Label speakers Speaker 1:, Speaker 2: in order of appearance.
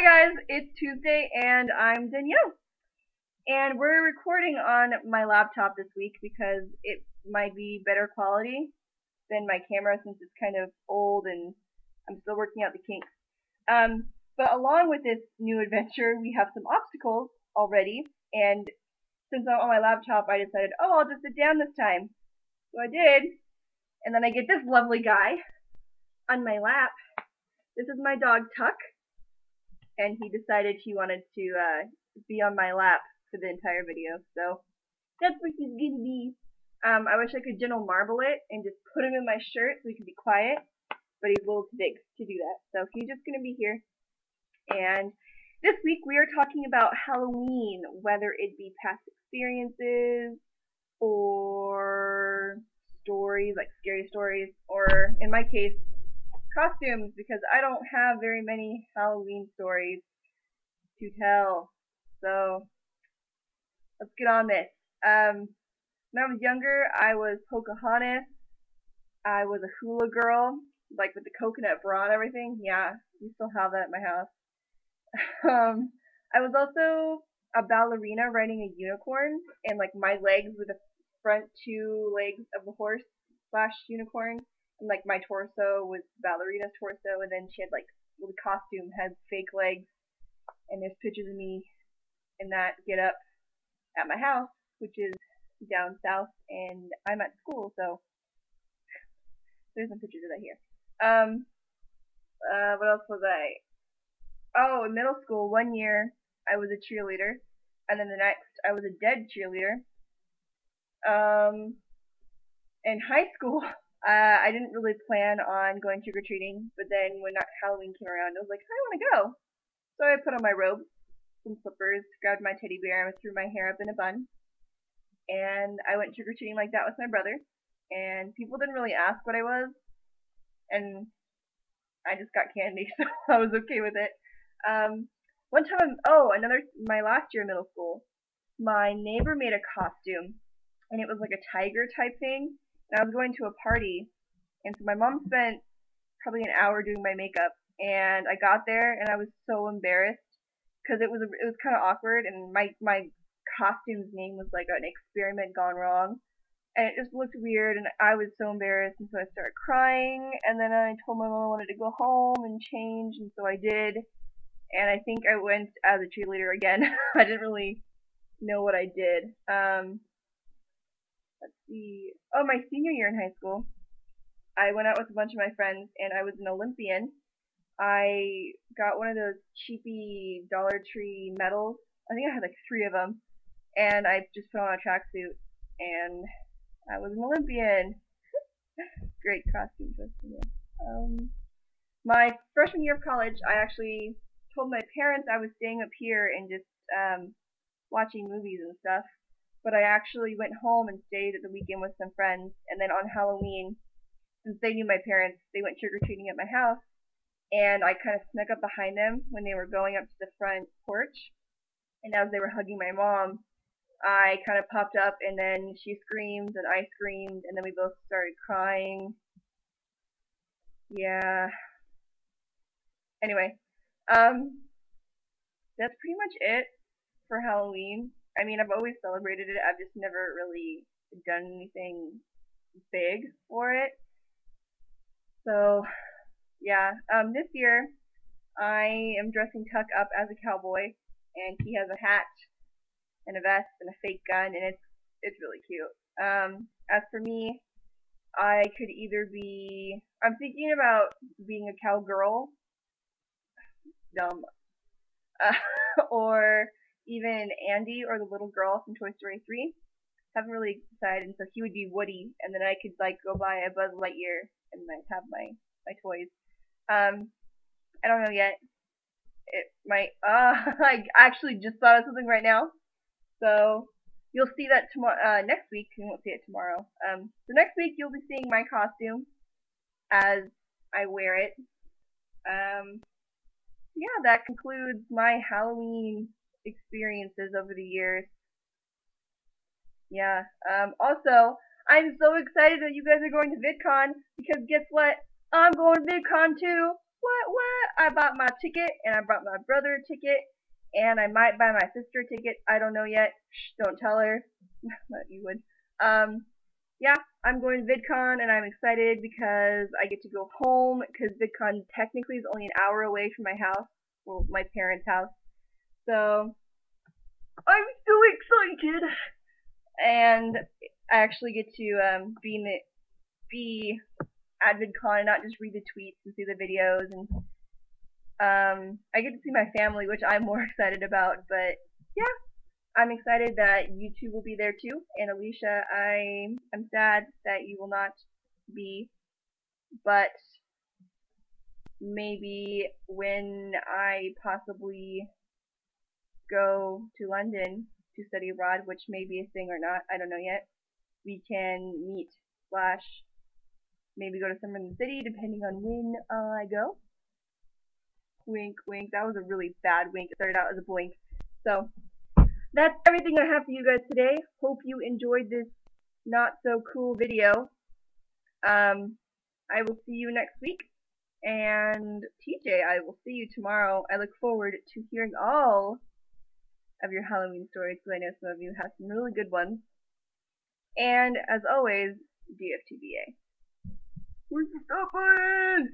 Speaker 1: Hi guys, it's Tuesday and I'm Danielle. And we're recording on my laptop this week because it might be better quality than my camera since it's kind of old and I'm still working out the kinks. Um, but along with this new adventure, we have some obstacles already. And since I'm on my laptop, I decided, oh, I'll just sit down this time. So I did. And then I get this lovely guy on my lap. This is my dog Tuck and he decided he wanted to uh, be on my lap for the entire video. So that's what he's gonna be. Um, I wish I could gentle marble it and just put him in my shirt so he could be quiet, but he's a little too big to do that. So he's just gonna be here. And this week we are talking about Halloween, whether it be past experiences or stories, like scary stories, or in my case, costumes because I don't have very many Halloween stories to tell. So let's get on this. Um, when I was younger, I was Pocahontas. I was a hula girl, like with the coconut bra and everything. Yeah, we still have that at my house. um, I was also a ballerina riding a unicorn, and like my legs were the front two legs of a horse slash unicorn like my torso was ballerina's torso, and then she had like the costume had fake legs, and there's pictures of me in that get up at my house, which is down south, and I'm at school, so there's some pictures of that here. Um, uh, what else was I? Oh, in middle school, one year I was a cheerleader, and then the next I was a dead cheerleader. Um, in high school, uh, I didn't really plan on going trick or treating, but then when Halloween came around, I was like, I want to go. So I put on my robe, some slippers, grabbed my teddy bear, and threw my hair up in a bun. And I went trick or treating like that with my brother. And people didn't really ask what I was, and I just got candy, so I was okay with it. Um, one time, oh, another, my last year in middle school, my neighbor made a costume, and it was like a tiger type thing and I was going to a party, and so my mom spent probably an hour doing my makeup, and I got there and I was so embarrassed because it was it was kind of awkward, and my my costume's name was like an experiment gone wrong, and it just looked weird, and I was so embarrassed, and so I started crying, and then I told my mom I wanted to go home and change, and so I did, and I think I went as a cheerleader again. I didn't really know what I did. Um, let's see. Oh, my senior year in high school, I went out with a bunch of my friends and I was an Olympian. I got one of those cheapy Dollar Tree medals. I think I had like three of them, and I just put on a tracksuit, and I was an Olympian. Great costume choice. Um, my freshman year of college, I actually told my parents I was staying up here and just um, watching movies and stuff but I actually went home and stayed at the weekend with some friends. And then on Halloween, since they knew my parents, they went trick or treating at my house. And I kind of snuck up behind them when they were going up to the front porch. And as they were hugging my mom, I kind of popped up, and then she screamed, and I screamed, and then we both started crying. Yeah. Anyway, um, that's pretty much it for Halloween. I mean, I've always celebrated it. I've just never really done anything big for it. So, yeah. Um, this year, I am dressing Tuck up as a cowboy, and he has a hat and a vest and a fake gun, and it's it's really cute. Um, as for me, I could either be I'm thinking about being a cowgirl, dumb, uh, or even Andy or the little girl from Toy Story 3. Haven't really decided, and so he would be Woody, and then I could like go buy a Buzz Lightyear and like have my my toys. Um, I don't know yet. It might. Uh, I actually just thought of something right now. So you'll see that tomorrow. Uh, next week you won't see it tomorrow. Um, so next week you'll be seeing my costume as I wear it. Um, yeah, that concludes my Halloween experiences over the years. Yeah. Um, also, I'm so excited that you guys are going to VidCon because guess what? I'm going to VidCon too. What? What? I bought my ticket, and I brought my brother a ticket, and I might buy my sister a ticket. I don't know yet. Shh, don't tell her. but you would. Um, yeah, I'm going to VidCon, and I'm excited because I get to go home, because VidCon technically is only an hour away from my house, well, my parents' house. So, I'm so excited! And I actually get to um, be in be at VidCon and not just read the tweets and see the videos and um, I get to see my family, which I'm more excited about. But yeah, I'm excited that you two will be there too. And Alicia, I am sad that you will not be, but maybe when I possibly go to London to study abroad, which may be a thing or not, I don't know yet, we can meet slash maybe go to somewhere in the city depending on when I go. Wink, wink. That was a really bad wink. It started out as a blink. So, that's everything I have for you guys today. Hope you enjoyed this not so cool video. Um, I will see you next week. And TJ, I will see you tomorrow. I look forward to hearing all of your Halloween stories because I know some of you have some really good ones. And as always, DFTBA. Where's the stop button?